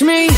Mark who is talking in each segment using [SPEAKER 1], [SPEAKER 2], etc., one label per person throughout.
[SPEAKER 1] Watch me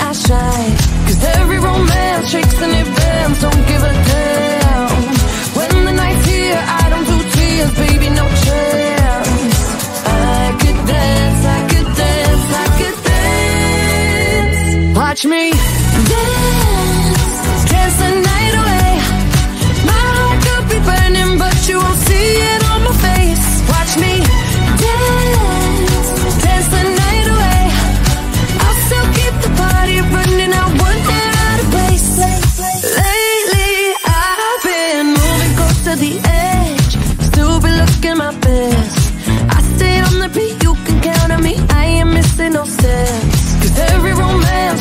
[SPEAKER 1] I shy Cause every romance shakes and it bends. Don't give a damn.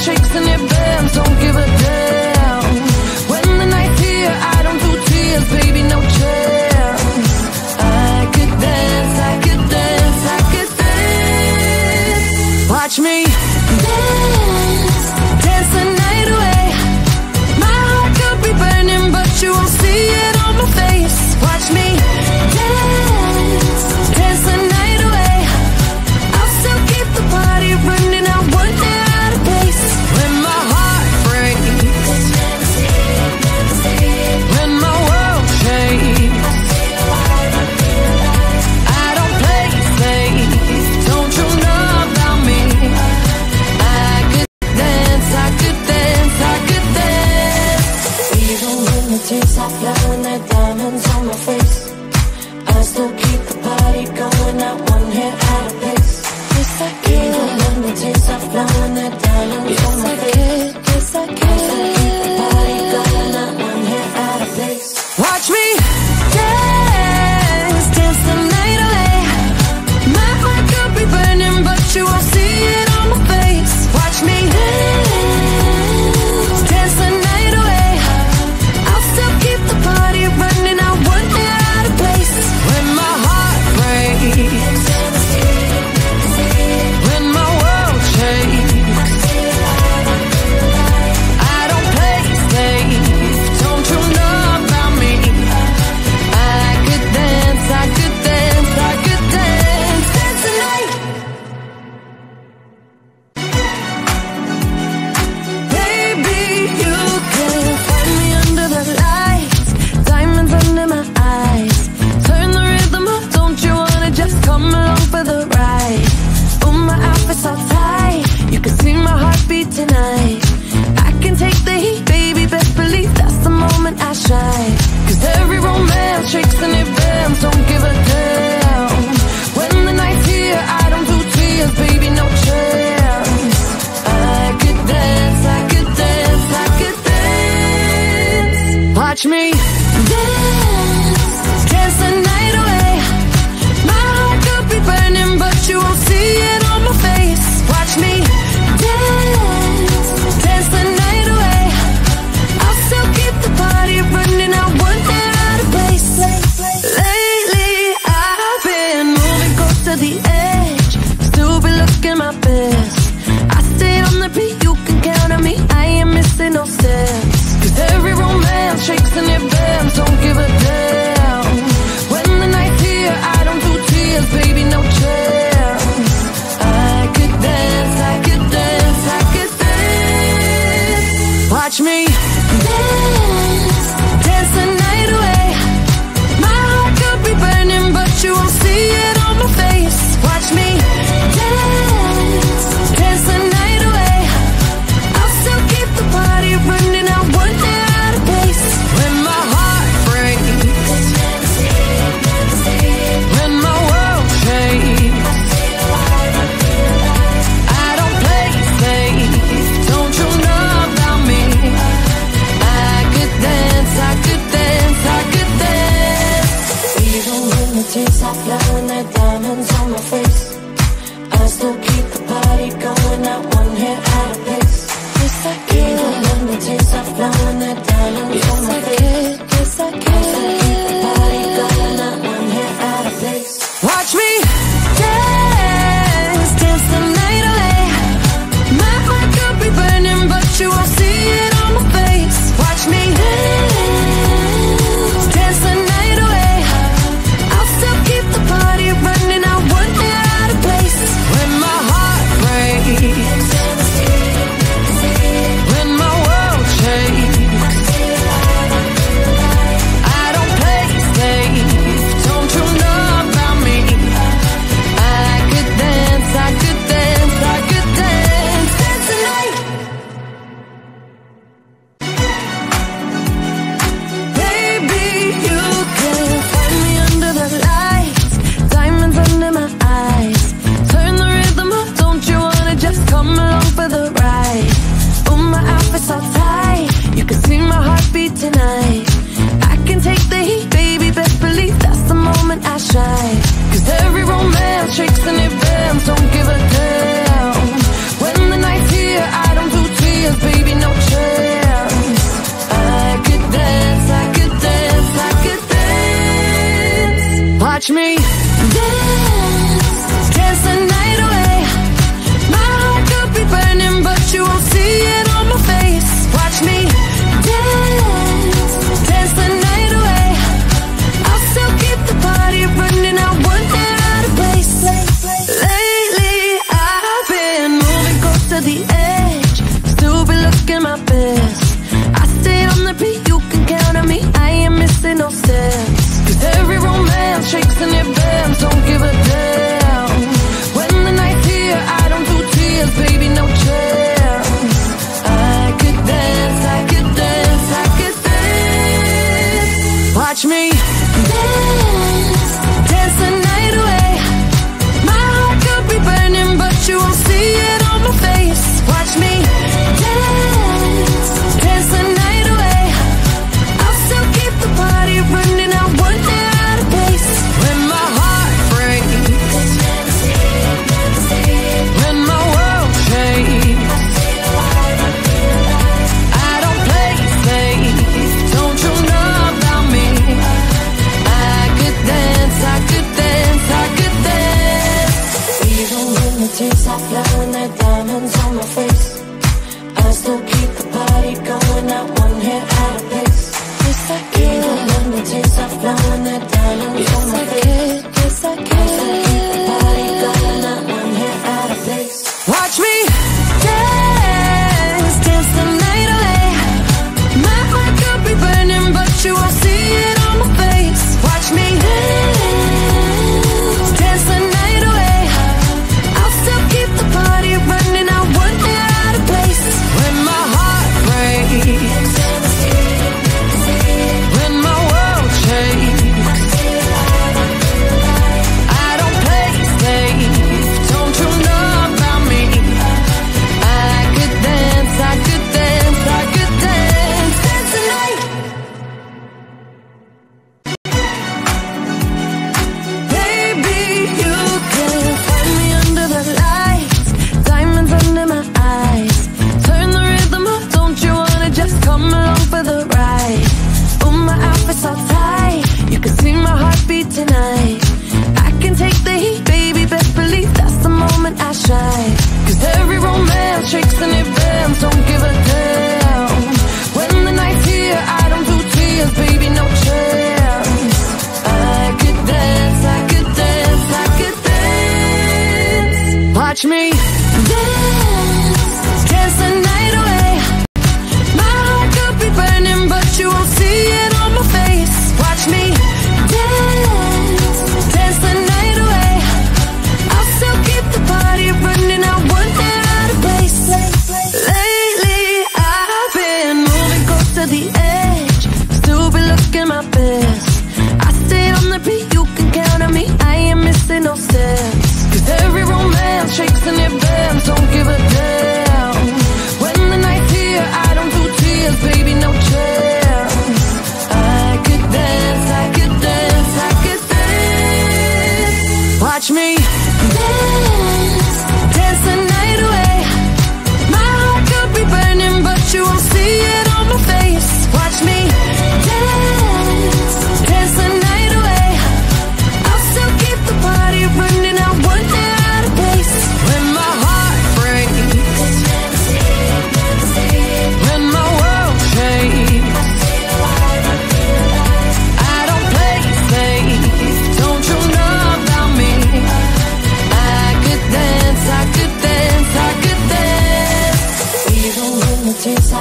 [SPEAKER 1] tricks and your bands, don't give a damn. When the night's here, I don't do tears, baby, no chance. I could dance, I could dance, I could dance. Watch me.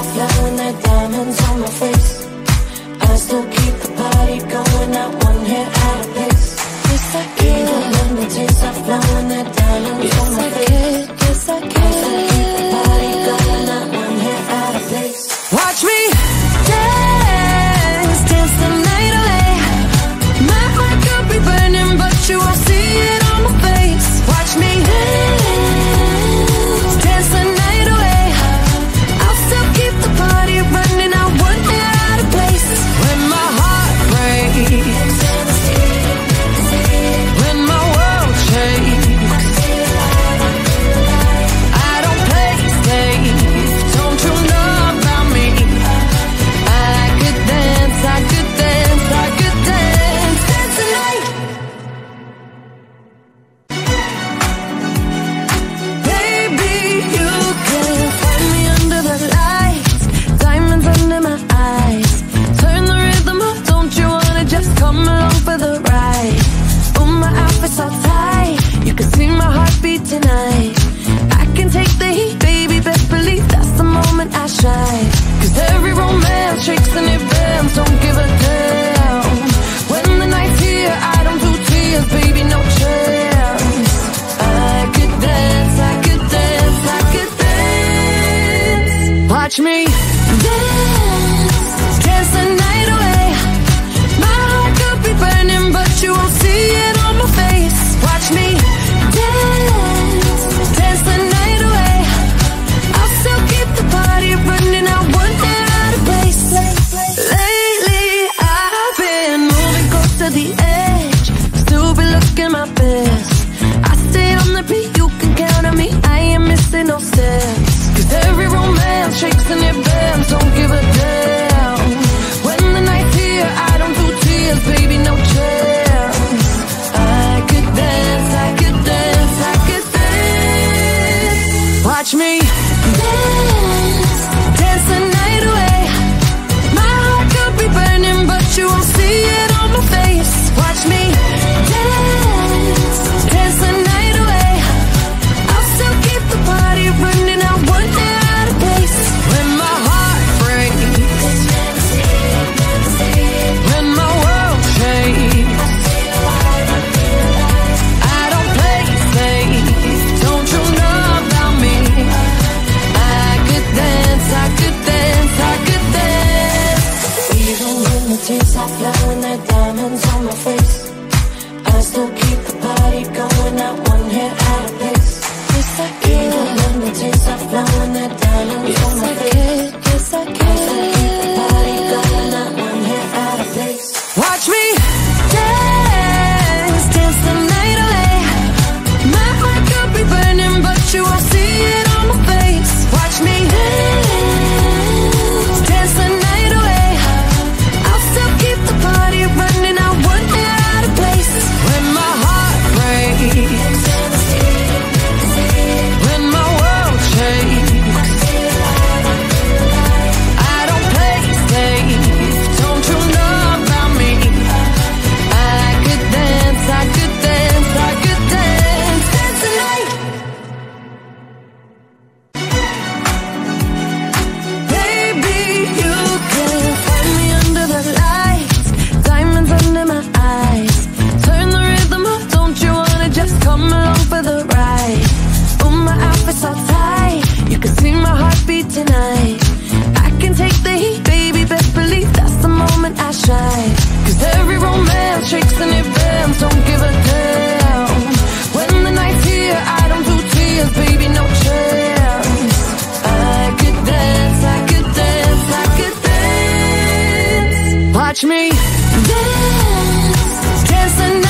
[SPEAKER 1] Tears for the ride. Oh, my outfit's all tight. You can see my heartbeat tonight. I can take the heat, baby, best believe That's the moment I shine. Cause every romance shakes and it bends. Don't give a damn. When the night's here, I don't do tears Baby, no chance. I could dance, I could dance, I could dance. Watch me Dance, dance the night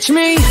[SPEAKER 1] dance. Watch me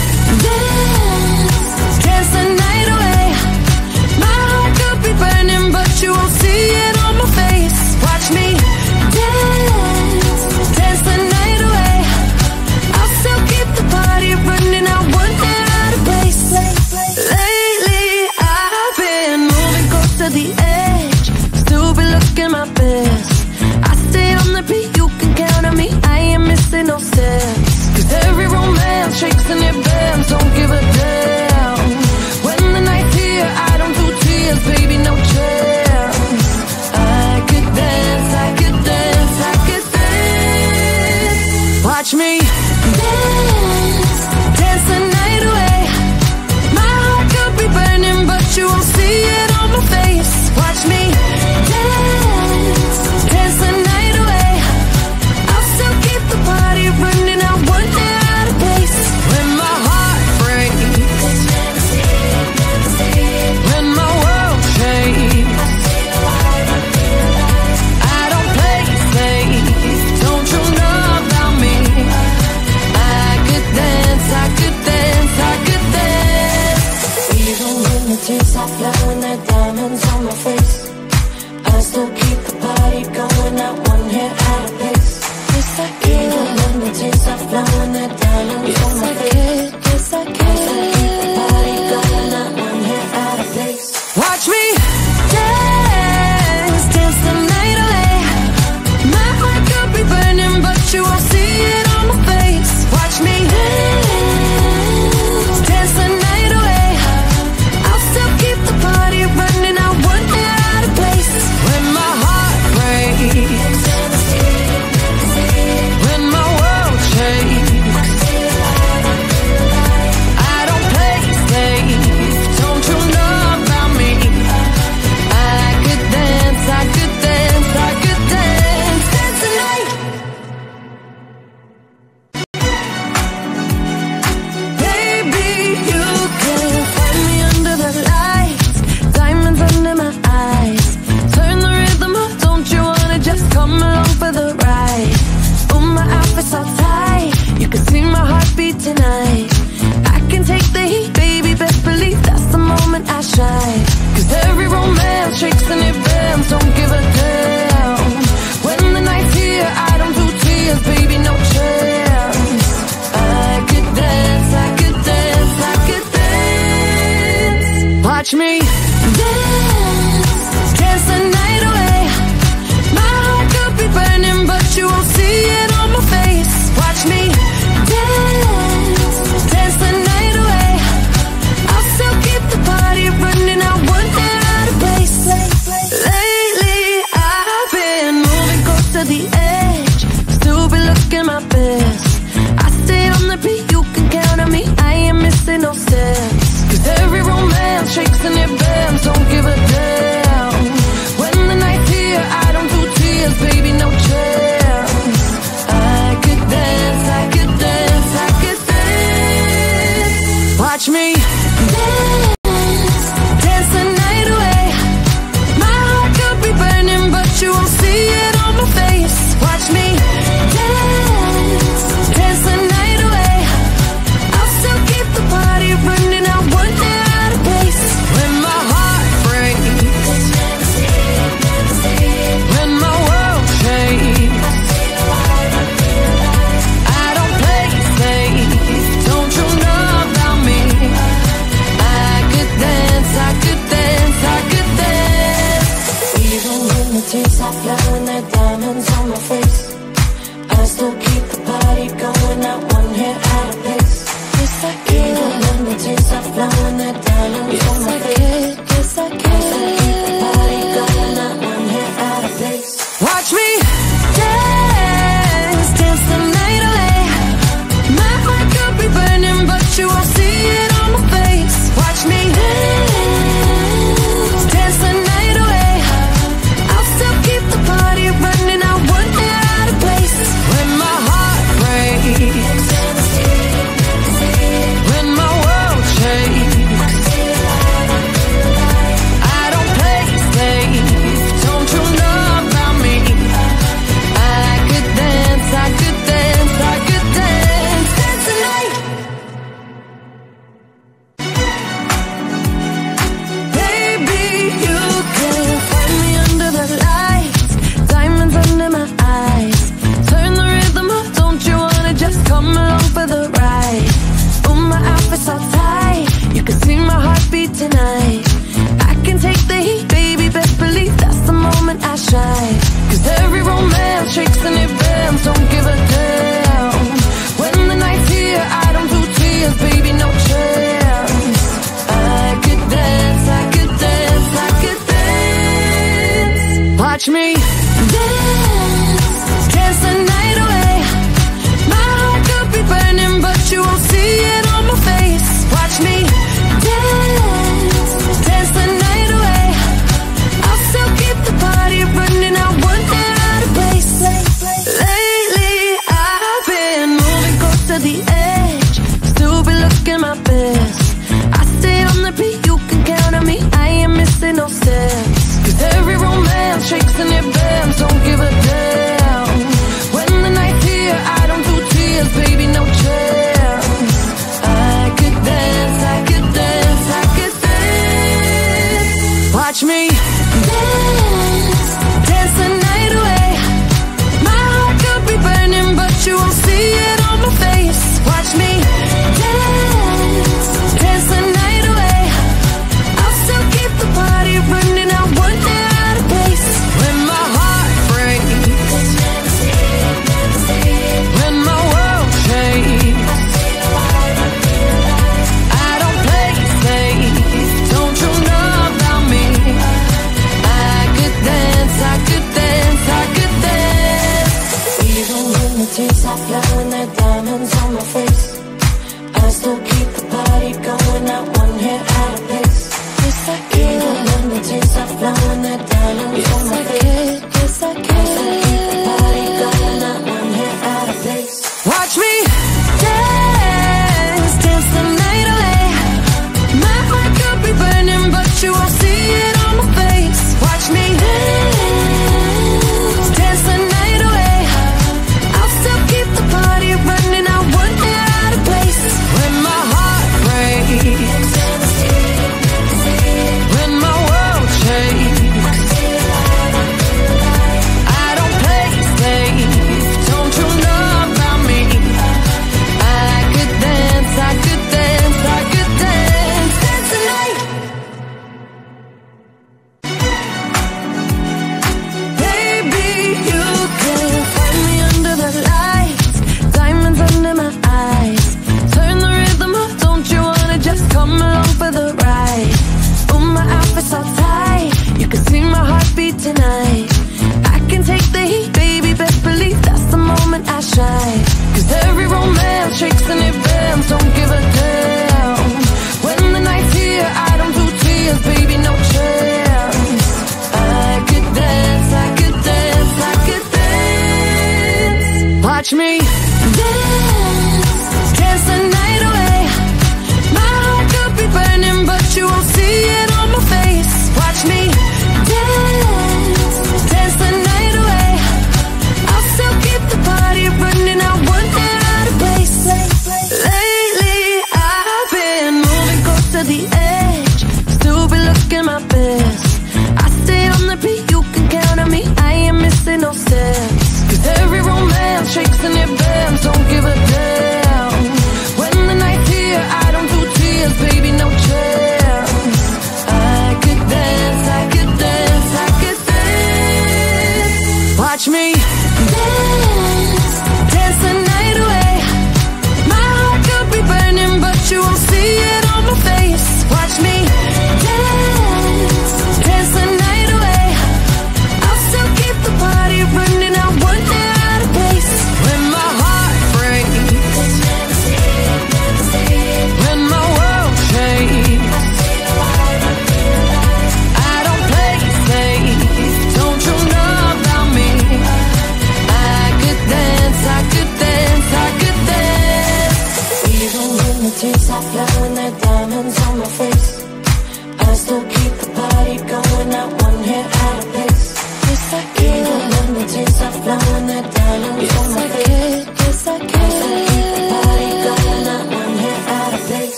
[SPEAKER 1] tears are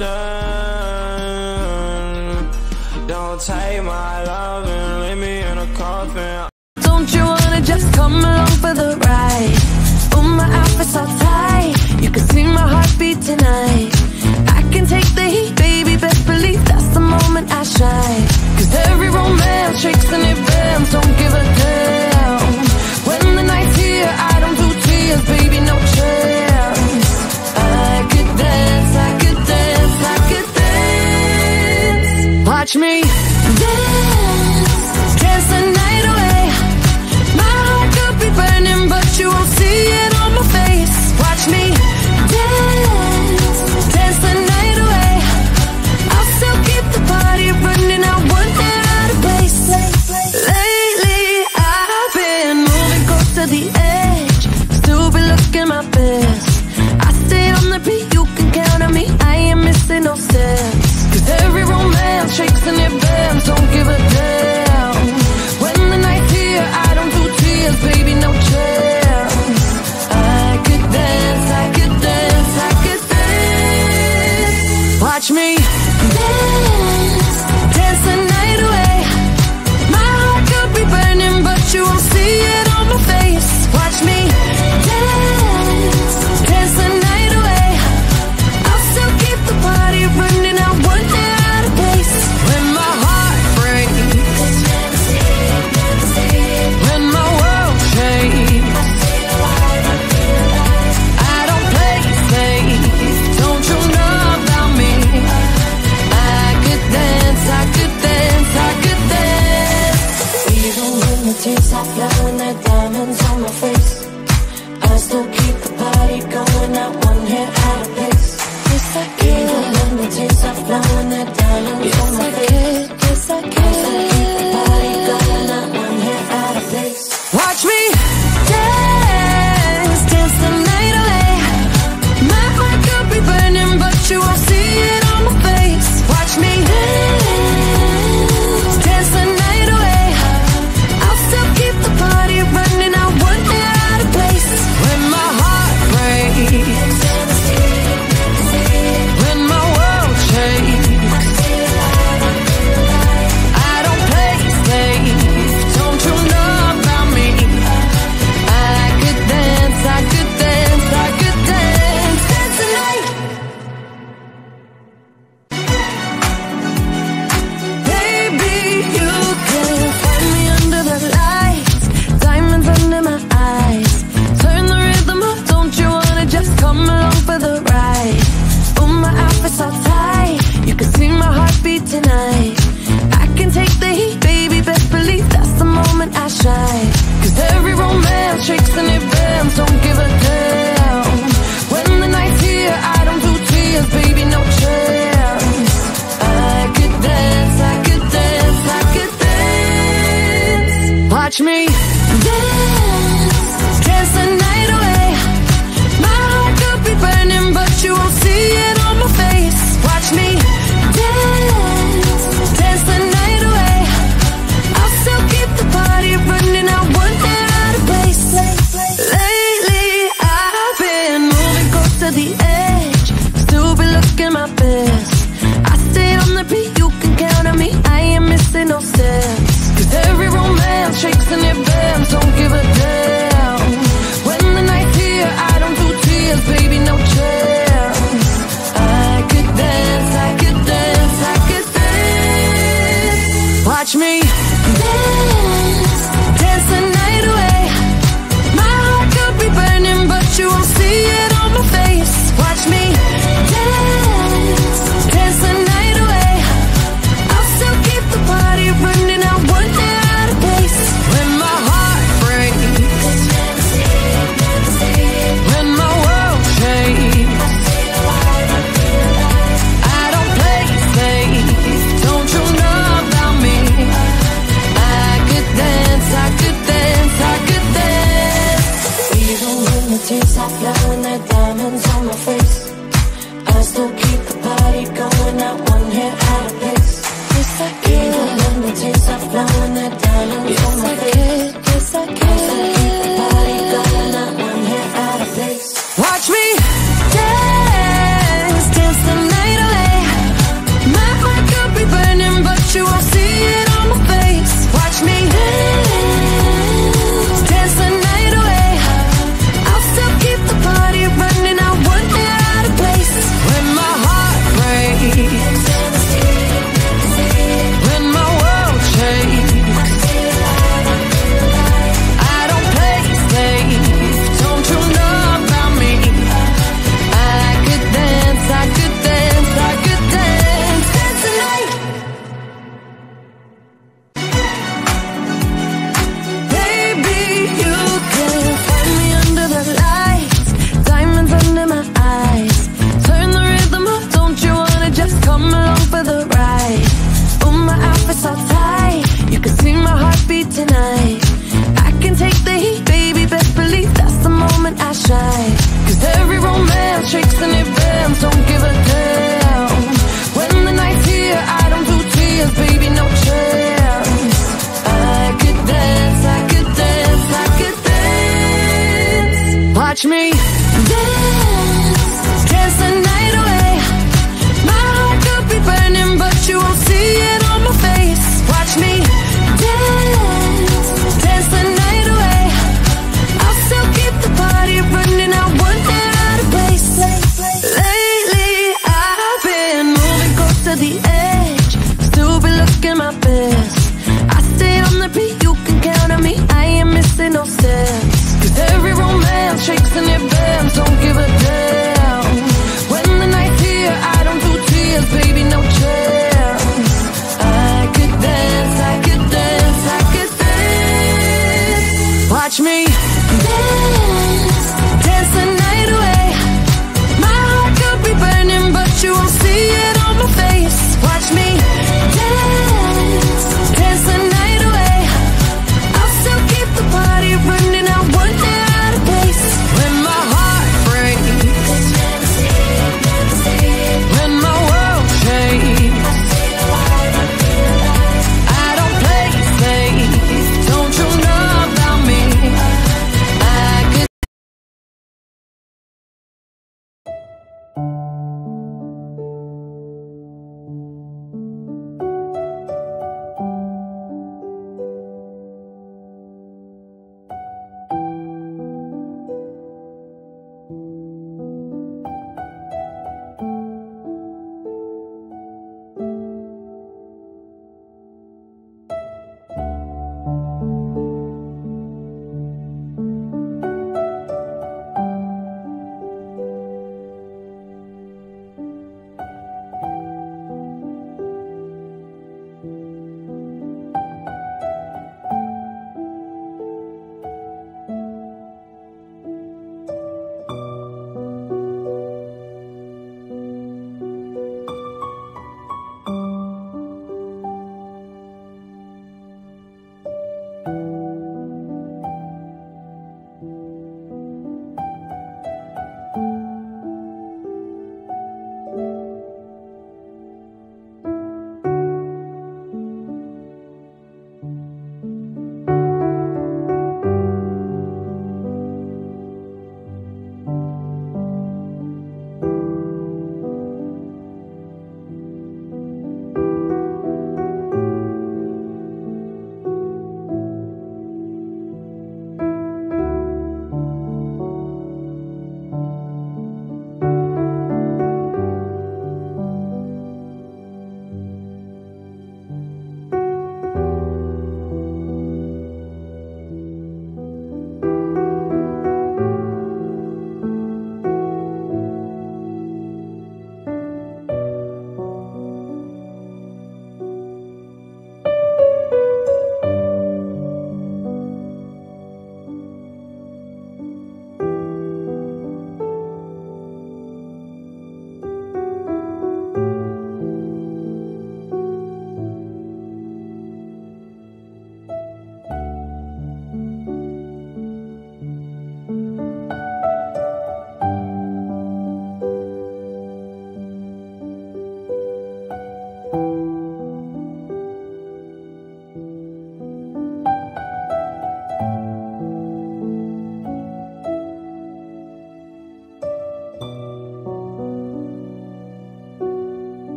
[SPEAKER 2] Don't take my
[SPEAKER 3] love and leave me in a coffin.
[SPEAKER 1] Don't you wanna just come along for the ride? Oh, my outfit's all tight. You can see my heartbeat tonight. I can take the heat, baby. Best believe that's the moment I shine. Cause every romance tricks and it bends. Don't give a damn. When the night's here, I don't do tears, baby. No chance. catch me.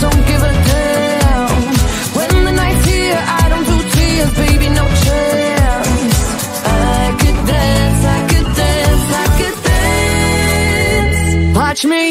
[SPEAKER 1] don't give a damn. When the night's here, I don't do tears, baby, no chance. I could dance, I could dance, I could dance. Watch me.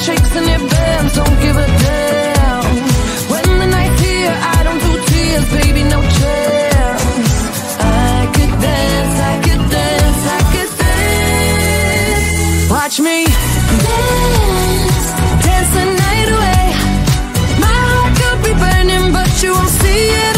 [SPEAKER 1] shakes and it bends, don't give a damn. When the night's here, I don't do tears, baby, no chance. I could dance, I could dance, I could dance. Watch me dance, dance the night away. My heart could be burning, but you won't see it.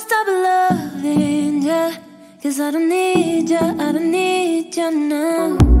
[SPEAKER 1] to
[SPEAKER 2] stop
[SPEAKER 1] loving ya. Cause I don't need ya, I don't need ya now.